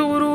Tururu.